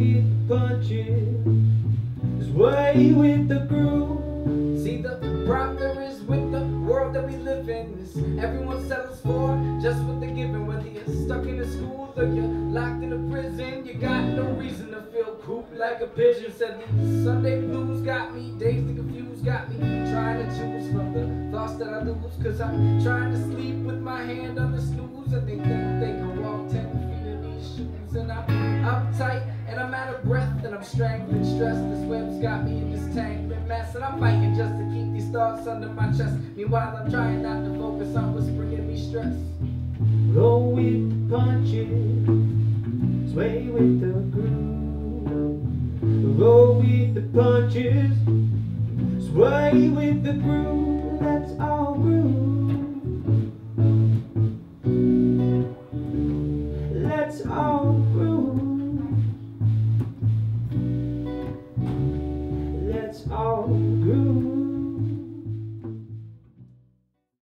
with the punches, sway with the groove. See the problem is with the world that we live in is everyone settles for just what they're given. Whether you're stuck in a school or you're locked in a prison, you got no reason to feel cooped like a pigeon. Said Sunday blues got me, days to confuse got me trying to choose from the thoughts that I lose. Cause I'm trying to sleep with my hand on the snooze and they think they I'm uptight and I'm out of breath and I'm strangling stressed. This web's got me in this tangling mess and I'm fighting just to keep these thoughts under my chest. Meanwhile, I'm trying not to focus on what's bringing me stress. Roll with the punches, sway with the groove. Roll with the punches, sway with the groove. Let's all groove. Let's all groove. All groove.